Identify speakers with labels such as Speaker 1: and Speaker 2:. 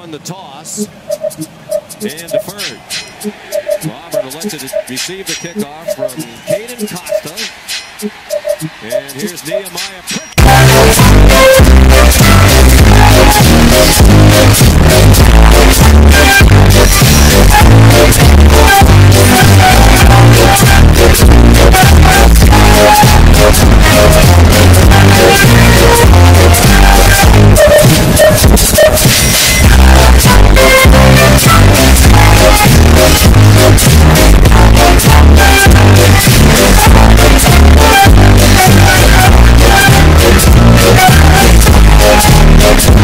Speaker 1: On the toss and deferred. Robert elected to receive the kickoff from Caden Costa. And here's Nehemiah. next